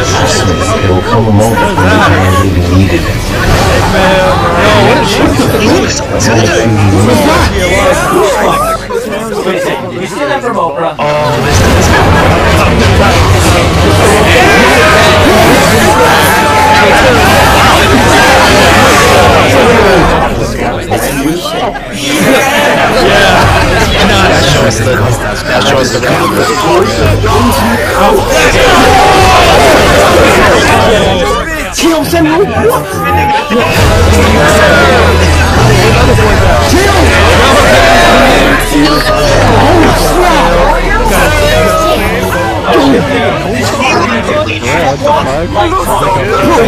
Trust me, it will come a moment when you need it. Man, yo, what is she doing? You're still there. Oh, this. Yeah. No, that shows the... That shows the... Bro,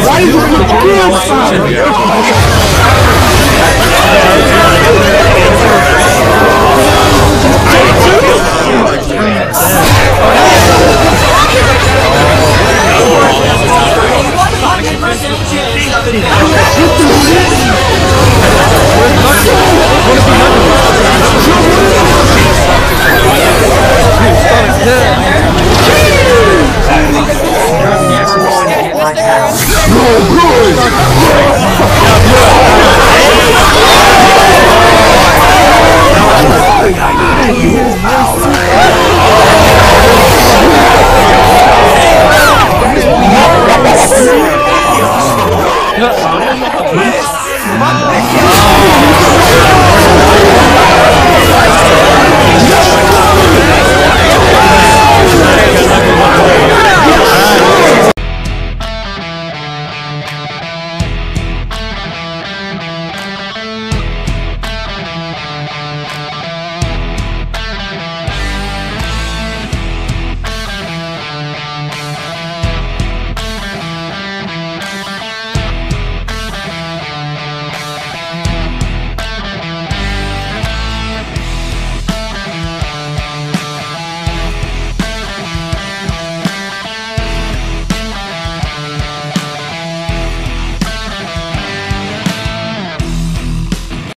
why did you put the Oh, good!